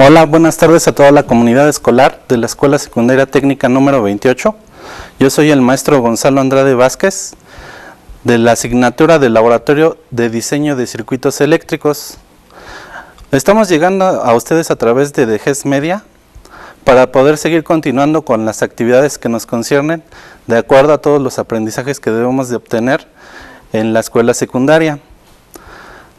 Hola, buenas tardes a toda la comunidad escolar de la Escuela Secundaria Técnica número 28. Yo soy el maestro Gonzalo Andrade Vázquez de la asignatura del Laboratorio de Diseño de Circuitos Eléctricos. Estamos llegando a ustedes a través de DGES Media para poder seguir continuando con las actividades que nos conciernen de acuerdo a todos los aprendizajes que debemos de obtener en la escuela secundaria.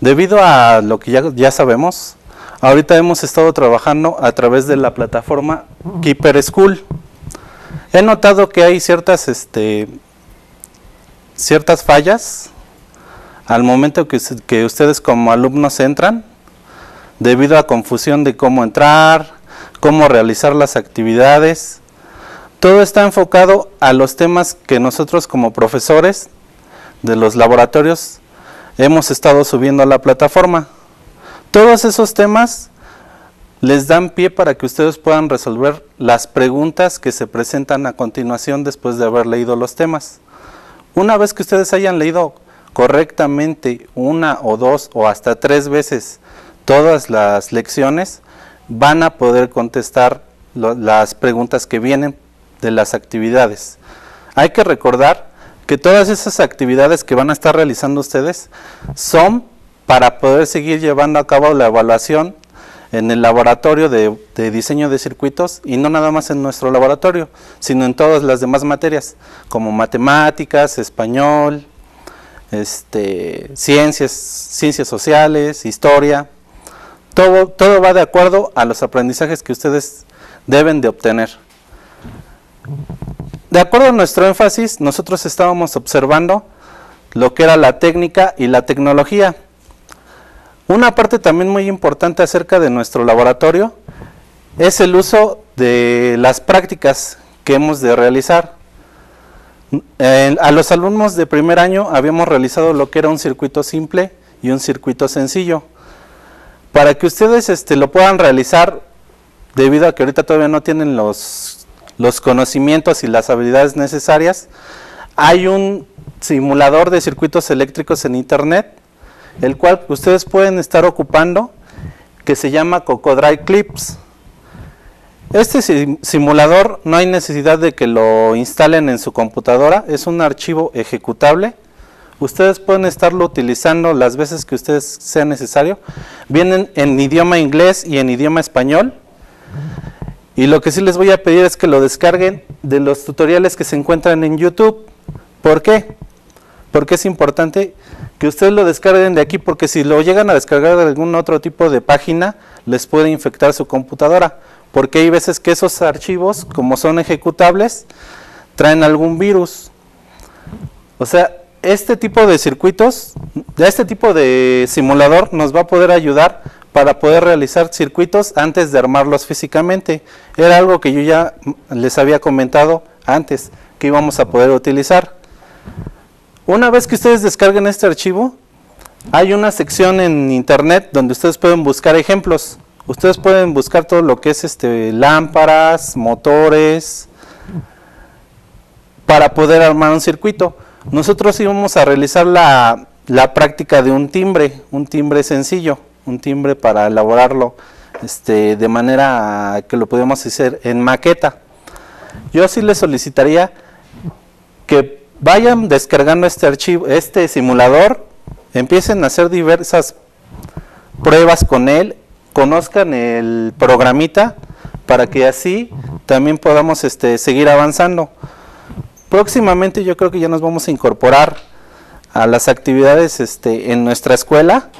Debido a lo que ya, ya sabemos, Ahorita hemos estado trabajando a través de la plataforma Keeper School. He notado que hay ciertas, este, ciertas fallas al momento que, que ustedes como alumnos entran, debido a confusión de cómo entrar, cómo realizar las actividades. Todo está enfocado a los temas que nosotros como profesores de los laboratorios hemos estado subiendo a la plataforma. Todos esos temas les dan pie para que ustedes puedan resolver las preguntas que se presentan a continuación después de haber leído los temas. Una vez que ustedes hayan leído correctamente una o dos o hasta tres veces todas las lecciones, van a poder contestar las preguntas que vienen de las actividades. Hay que recordar que todas esas actividades que van a estar realizando ustedes son para poder seguir llevando a cabo la evaluación en el laboratorio de, diseño de circuitos y no nada más en nuestro laboratorio, sino en todas las demás materias, como matemáticas, español, este, ciencias, ciencias sociales, historia. Todo, todo va de acuerdo a los aprendizajes que ustedes deben de obtener. De acuerdo a nuestro énfasis, nosotros estábamos observando lo que era la técnica y la tecnología. Una parte también muy importante acerca de nuestro laboratorio es el uso de las prácticas que hemos de realizar. a los alumnos de primer año habíamos realizado lo que era un circuito simple y un circuito sencillo. Para que ustedes este, lo puedan realizar, debido a que ahorita todavía no tienen los, los conocimientos y las habilidades necesarias, hay un simulador de circuitos eléctricos en internet el cual ustedes pueden estar ocupando, que se llama Cocodrive Clips. Este simulador no hay necesidad de que lo instalen en su computadora, es un archivo ejecutable. Ustedes pueden estarlo utilizando las veces que ustedes sea necesario. Vienen en idioma inglés y en idioma español. Y lo que sí les voy a pedir es que lo descarguen de los tutoriales que se encuentran en YouTube. ¿Por qué? Porque es importante que ustedes lo descarguen de aquí porque si lo llegan a descargar de algún otro tipo de página les puede infectar su computadora porque hay veces que esos archivos como son ejecutables traen algún virus. O sea este tipo de circuitos este tipo de simulador nos va a poder ayudar para poder realizar circuitos antes de armarlos físicamente. Era algo que yo ya les había comentado antes que íbamos a poder utilizar una vez que ustedes descarguen este archivo, hay una sección en internet donde ustedes pueden buscar ejemplos. Ustedes pueden buscar todo lo que es este lámparas, motores, para poder armar un circuito. Nosotros íbamos a realizar la, práctica de un timbre, un timbre sencillo, un timbre para elaborarlo este, de manera que lo podemos hacer en maqueta. Yo sí les solicitaría que vayan descargando este archivo, este simulador, empiecen a hacer diversas pruebas con él, conozcan el programita para que así también podamos este, seguir avanzando. Próximamente yo creo que ya nos vamos a incorporar a las actividades este, en nuestra escuela,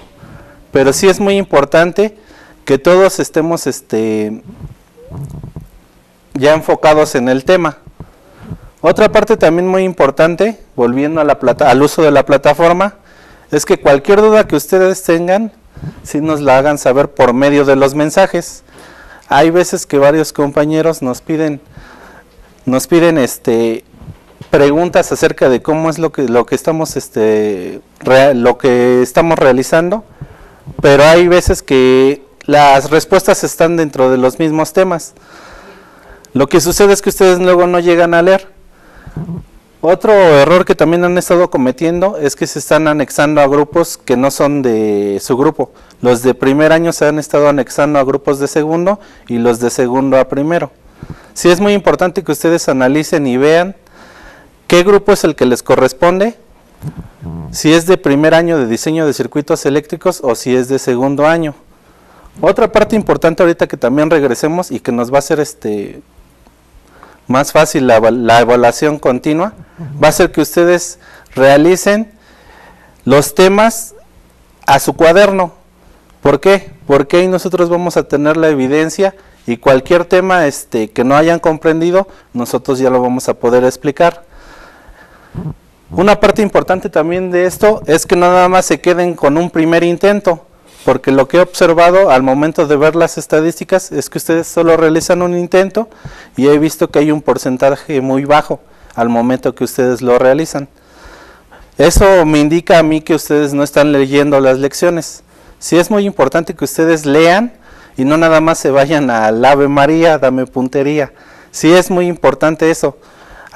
pero sí es muy importante que todos estemos este, ya enfocados en el tema. Otra parte también muy importante, volviendo a la plata, al uso de la plataforma, es que cualquier duda que ustedes tengan, si nos la hagan saber por medio de los mensajes. Hay veces que varios compañeros nos piden, nos piden este preguntas acerca de cómo es este lo que estamos realizando, pero hay veces que las respuestas están dentro de los mismos temas. Lo que sucede es que ustedes luego no llegan a leer Otro error que también han estado cometiendo es que se están anexando a grupos que no son de su grupo. Los de primer año se han estado anexando a grupos de segundo y los de segundo a primero. Sí es muy importante que ustedes analicen y vean qué grupo es el que les corresponde, si es de primer año de diseño de circuitos eléctricos o si es de segundo año. Otra parte importante ahorita que también regresemos y que nos va a hacer este más fácil la, la evaluación continua, va a ser que ustedes realicen los temas a su cuaderno. ¿Por qué? Porque ahí nosotros vamos a tener la evidencia y cualquier tema este, que no hayan comprendido, nosotros ya lo vamos a poder explicar. Una parte importante también de esto es que no nada más se queden con un primer intento, porque lo que he observado al momento de ver las estadísticas es que ustedes solo realizan un intento y he visto que hay un porcentaje muy bajo al momento que ustedes lo realizan. Eso me indica a mí que ustedes no están leyendo las lecciones. Sí es muy importante que ustedes lean y no nada más se vayan al Ave María, dame puntería. Sí es muy importante eso.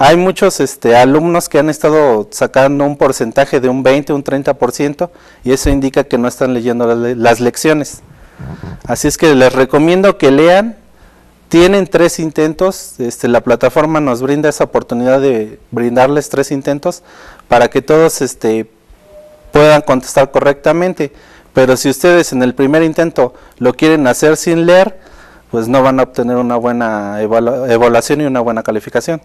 Hay muchos este, alumnos que han estado sacando un porcentaje de un 20, un 30% y eso indica que no están leyendo las, lecciones. Así es que les recomiendo que lean. Tienen tres intentos, este, la plataforma nos brinda esa oportunidad de brindarles tres intentos para que todos este, puedan contestar correctamente. Pero si ustedes en el primer intento lo quieren hacer sin leer, pues no van a obtener una buena evaluación y una buena calificación.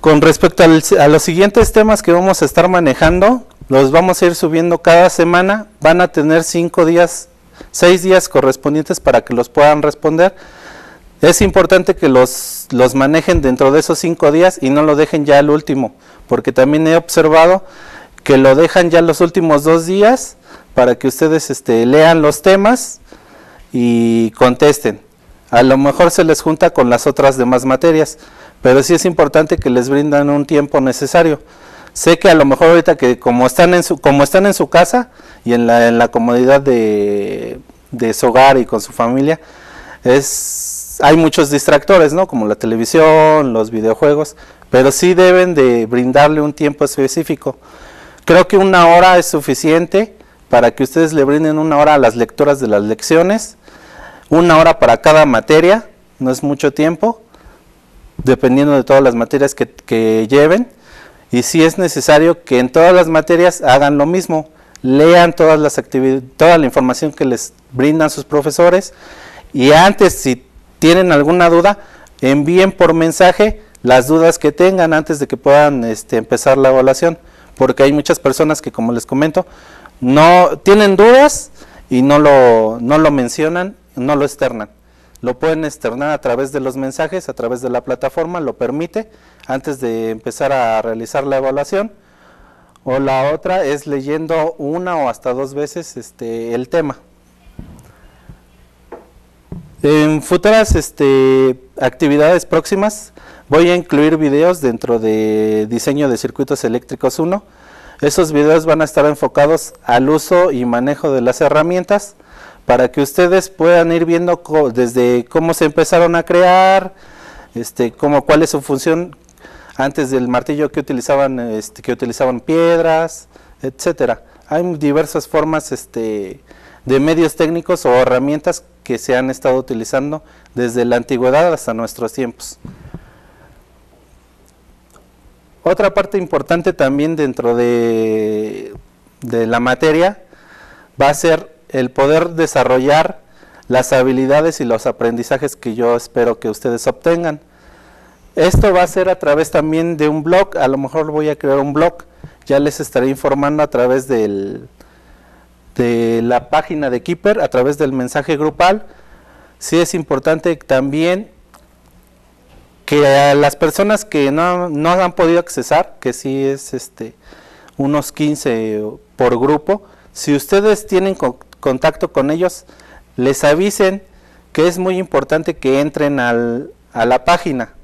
Con respecto a los siguientes temas que vamos a estar manejando, los vamos a ir subiendo cada semana. Van a tener cinco días, seis días correspondientes para que los puedan responder. Es importante que los, los manejen dentro de esos cinco días y no lo dejen ya al último, porque también he observado que lo dejan ya los últimos dos días para que ustedes este, lean los temas y contesten. A lo mejor se les junta con las otras demás materias, pero sí es importante que les brindan un tiempo necesario. Sé que a lo mejor ahorita que como están en su, como están en su casa y en la, en la comodidad de, de su hogar y con su familia, es, hay muchos distractores, ¿no? Como la televisión, los videojuegos, pero sí deben de brindarle un tiempo específico. Creo que una hora es suficiente para que ustedes le brinden una hora a las lecturas de las lecciones, una hora para cada materia, no es mucho tiempo, dependiendo de todas las materias que, lleven. Y si es necesario que en todas las materias hagan lo mismo, lean todas las toda la información que les brindan sus profesores y antes si tienen alguna duda, envíen por mensaje las dudas que tengan antes de que puedan este, empezar la evaluación porque hay muchas personas que, como les comento, no tienen dudas y no lo, no lo mencionan, no lo externan. Lo pueden externar a través de los mensajes, a través de la plataforma, lo permite, antes de empezar a realizar la evaluación. O la otra es leyendo una o hasta dos veces este, el tema. En futuras este, actividades próximas Voy a incluir videos dentro de diseño de circuitos eléctricos 1. Esos videos van a estar enfocados al uso y manejo de las herramientas para que ustedes puedan ir viendo desde cómo se empezaron a crear, este, cómo, cuál es su función antes del martillo que utilizaban, este, que utilizaban piedras, etcétera. Hay diversas formas este, de medios técnicos o herramientas que se han estado utilizando desde la antigüedad hasta nuestros tiempos. Otra parte importante también dentro de, la materia va a ser el poder desarrollar las habilidades y los aprendizajes que yo espero que ustedes obtengan. Esto va a ser a través también de un blog, a lo mejor voy a crear un blog, ya les estaré informando a través del, de la página de Keeper, a través del mensaje grupal. Sí es importante también que a las personas que no, no han podido accesar, que sí es este unos 15 por grupo, si ustedes tienen contacto con ellos, les avisen que es muy importante que entren al, a la página.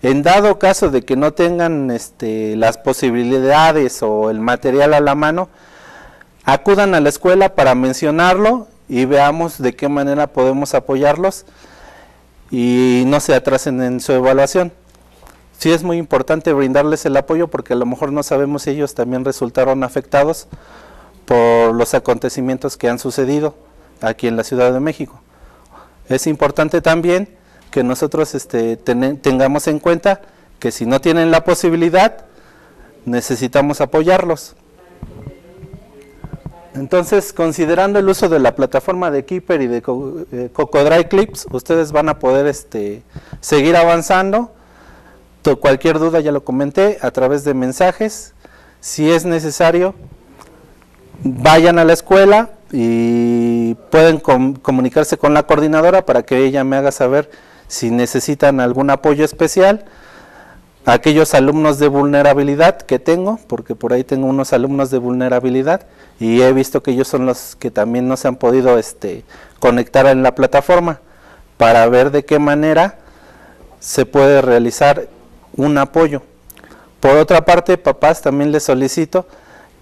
En dado caso de que no tengan este, las posibilidades o el material a la mano, acudan a la escuela para mencionarlo y veamos de qué manera podemos apoyarlos y no se atrasen en su evaluación. sí es muy importante brindarles el apoyo porque a lo mejor no sabemos si ellos también resultaron afectados por los acontecimientos que han sucedido aquí en la Ciudad de México. Es importante también que nosotros este, tengamos en cuenta que si no tienen la posibilidad, necesitamos apoyarlos. Entonces, considerando el uso de la plataforma de Keeper y de Cocodry Clips, ustedes van a poder este, seguir avanzando. Cualquier duda, ya lo comenté, a través de mensajes. Si es necesario, vayan a la escuela y pueden comunicarse con la coordinadora para que ella me haga saber si necesitan algún apoyo especial aquellos alumnos de vulnerabilidad que tengo, porque por ahí tengo unos alumnos de vulnerabilidad y he visto que ellos son los que también no se han podido este, conectar en la plataforma para ver de qué manera se puede realizar un apoyo. Por otra parte, papás, también les solicito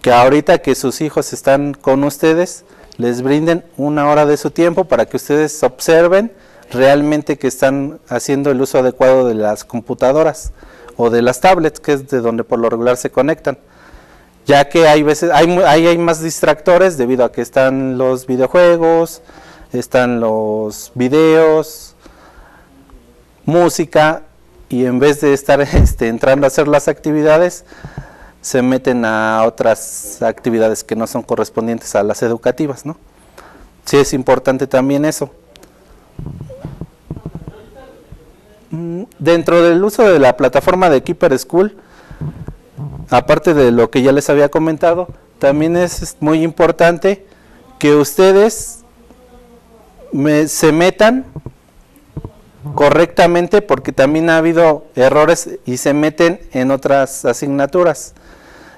que ahorita que sus hijos están con ustedes, les brinden una hora de su tiempo para que ustedes observen realmente que están haciendo el uso adecuado de las computadoras o de las tablets, que es de donde por lo regular se conectan. Ya que hay veces, hay, hay más distractores debido a que están los videojuegos, están los videos, música, y en vez de estar este, entrando a hacer las actividades, se meten a otras actividades que no son correspondientes a las educativas, ¿no? Sí es importante también eso. Mm, dentro del uso de la plataforma de Keeper School, aparte de lo que ya les había comentado, también es muy importante que ustedes se metan correctamente porque también ha habido errores y se meten en otras asignaturas,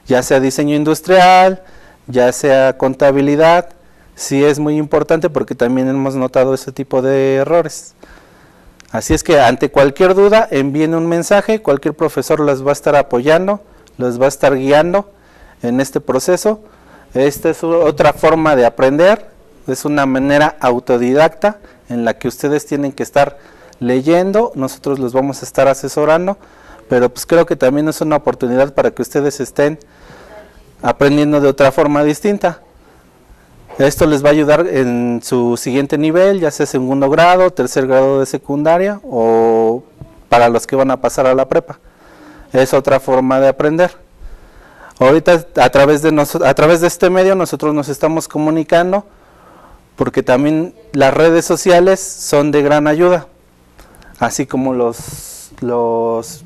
ya sea diseño industrial, ya sea contabilidad, sí es muy importante porque también hemos notado ese tipo de errores. Así es que ante cualquier duda envíen un mensaje, cualquier profesor les va a estar apoyando, les va a estar guiando en este proceso. Esta es otra forma de aprender, es una manera autodidacta en la que ustedes tienen que estar leyendo, nosotros los vamos a estar asesorando, pero pues creo que también es una oportunidad para que ustedes estén aprendiendo de otra forma distinta. Esto les va a ayudar en su siguiente nivel, ya sea segundo grado, tercer grado de secundaria o para los que van a pasar a la prepa. Es otra forma de aprender. Ahorita a través de, a través de este medio nosotros nos estamos comunicando porque también las redes sociales son de gran ayuda, así como los, los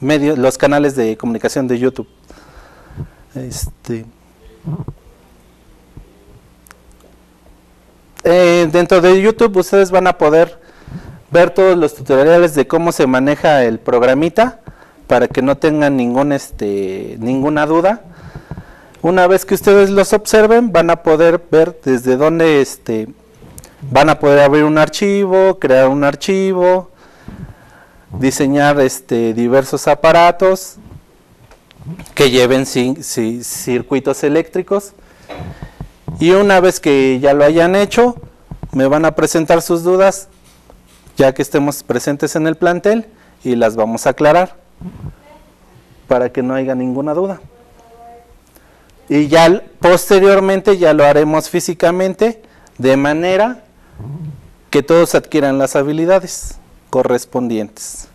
medios, los canales de comunicación de YouTube. Este, Eh, dentro de YouTube ustedes van a poder ver todos los tutoriales de cómo se maneja el programita para que no tengan ningún, este, ninguna duda. Una vez que ustedes los observen, van a poder ver desde dónde este, van a poder abrir un archivo, crear un archivo, diseñar este, diversos aparatos que lleven circuitos eléctricos y una vez que ya lo hayan hecho, me van a presentar sus dudas, ya que estemos presentes en el plantel, y las vamos a aclarar para que no haya ninguna duda. Y ya posteriormente ya lo haremos físicamente de manera que todos adquieran las habilidades correspondientes.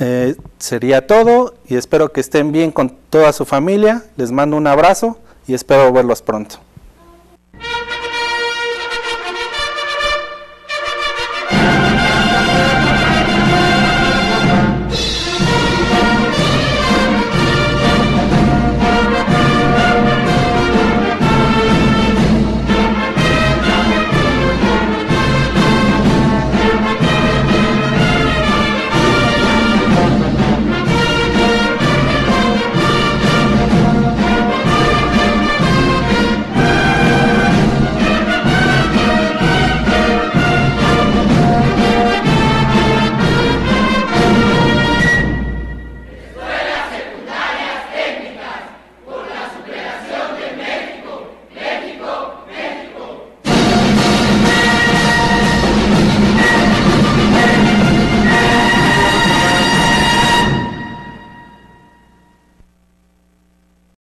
Eh, sería todo y espero que estén bien con toda su familia. Les mando un abrazo y espero verlos pronto.